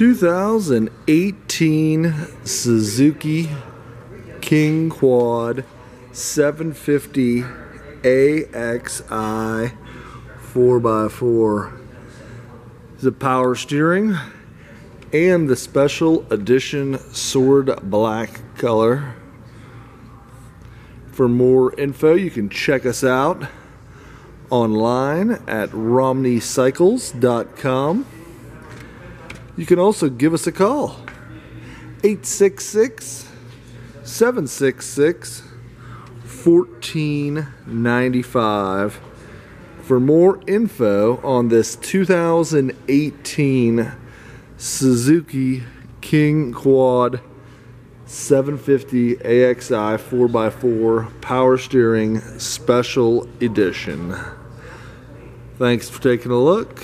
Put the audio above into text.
2018 Suzuki KingQuad 750 AXI 4x4. The power steering and the special edition sword black color. For more info, you can check us out online at romneycycles.com. You can also give us a call 866 766 1495 for more info on this 2018 Suzuki KingQuad 750 AXI 4x4 Power Steering Special Edition. Thanks for taking a look.